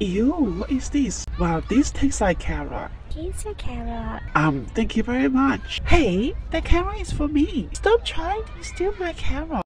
Ew, what is this? Wow, this tastes like carrot. Here's a carrot. Um, thank you very much. Hey, the carrot is for me. Stop trying to steal my carrot.